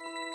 you